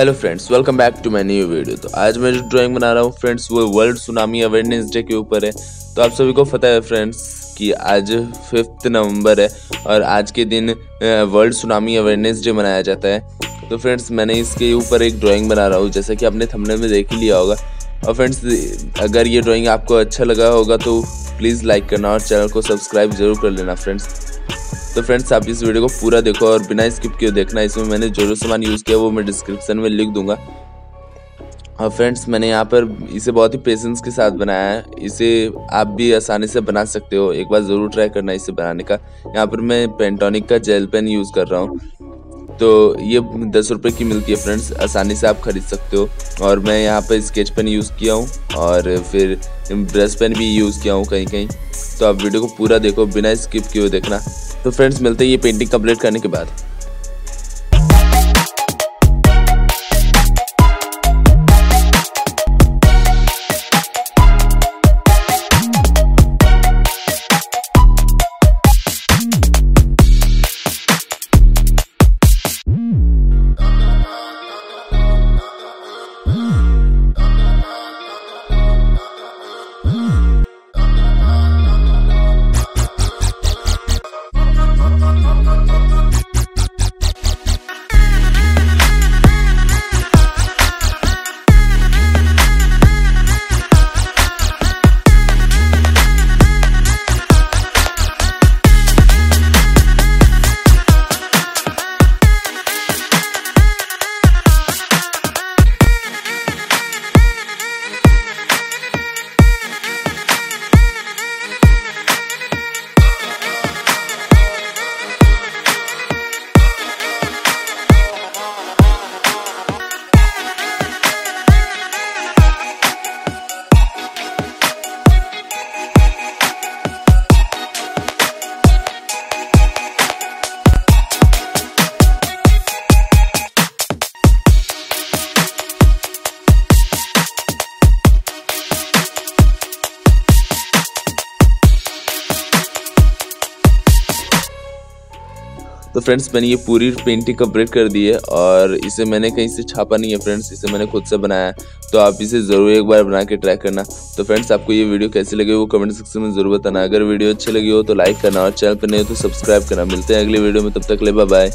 Hello friends welcome back to my new video तो आज मैं जो ड्राइंग बना रहा हूँ फ्रेंड्स वो वर्ल्ड सुनामी अवेयरनेस डे के ऊपर है। तो आप सभी को पता है फ्रेंड्स कि आज फिफ्थ नवंबर है और आज के दिन वर्ल्ड सुनामी अवेयरनेस डे मनाया जाता है। तो फ्रेंड्स मैंने इसके ऊपर एक ड्राइंग बना रहा हूँ, जैसा कि आपने थमने में देख ही लिया होगा। और फ्रेंड्स अगर ये ड्राइंग आपको अच्छा लगा होगा तो प्लीज़ लाइक करना और चैनल को सब्सक्राइब ज़रूर कर लेना फ्रेंड्स तो फ्रेंड्स आप इस वीडियो को पूरा देखो और बिना स्किप किए देखना। इसमें मैंने जो जो सामान यूज़ किया, वो मैं डिस्क्रिप्शन में लिख दूँगा। और फ्रेंड्स मैंने यहाँ पर इसे बहुत ही पेशेंस के साथ बनाया है। इसे आप भी आसानी से बना सकते हो। एक बार ज़रूर ट्राई करना इसे बनाने का। यहाँ पर मैं पेंटोनिक का जेल पेन यूज़ कर रहा हूँ। तो ये दस रुपये की मिलती है फ्रेंड्स आसानी से आप खरीद सकते हो। और मैं यहाँ पर स्केच पेन यूज़ किया हूँ। और फिर ब्रश पेन भी यूज़ किया हूँ कहीं कहीं तो आप वीडियो को पूरा देखो, बिना स्किप किए देखना। तो फ्रेंड्स मिलते हैं ये पेंटिंग कंप्लीट करने के बाद। तो फ्रेंड्स मैंने ये पूरी पेंटिंग कंप्लीट कर दी है और इसे मैंने कहीं से छापा नहीं है फ्रेंड्स इसे मैंने खुद से बनाया तो आप इसे ज़रूर एक बार बना के ट्राई करना। तो फ्रेंड्स आपको ये वीडियो कैसी लगे वो कमेंट सेक्शन में ज़रूर बताना। अगर वीडियो अच्छी लगी हो तो लाइक करना और चैनल पर नहीं हो तो सब्सक्राइब करना। मिलते हैं अगले वीडियो में, तब तक ले बाय